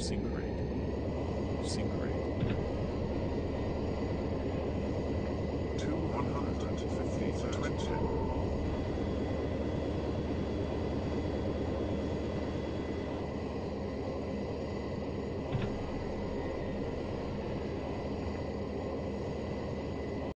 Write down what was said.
seem great. You seem